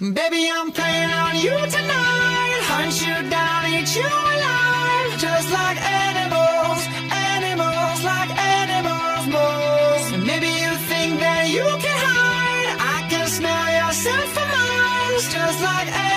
Baby, I'm playing on you tonight. Hunt you down, eat you alive. Just like animals, animals, like animals, most. Maybe you think that you can hide. I can smell yourself for miles. Just like animals.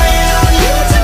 playing on YouTube.